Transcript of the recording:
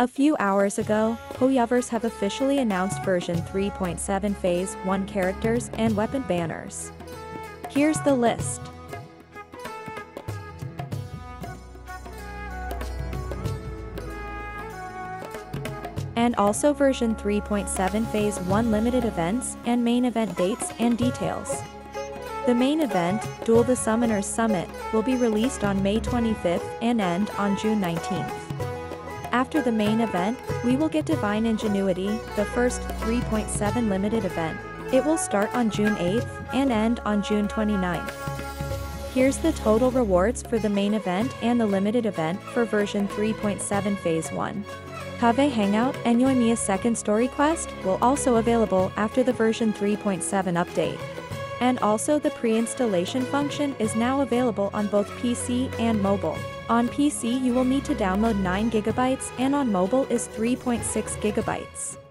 A few hours ago, Hoyoverse have officially announced version 3.7 Phase 1 characters and weapon banners. Here's the list. And also version 3.7 Phase 1 limited events and main event dates and details. The main event, Duel the Summoners Summit, will be released on May 25th and end on June 19th. After the main event, we will get Divine Ingenuity, the first 3.7 limited event. It will start on June 8th and end on June 29th. Here's the total rewards for the main event and the limited event for version 3.7 Phase 1. Kaveh Hangout and Yoimiya's second story quest will also available after the version 3.7 update. And also the pre-installation function is now available on both PC and mobile. On PC you will need to download 9GB and on mobile is 3.6GB.